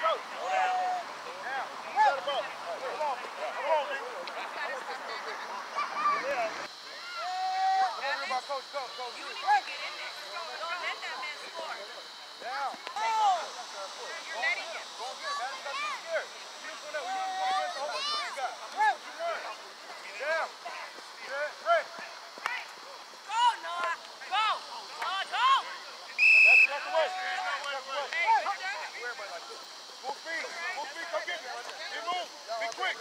Go, Noah! Go! Go, go! That's the way! That's the way! Move feet. Move feet. Come get me. Move. Be quick.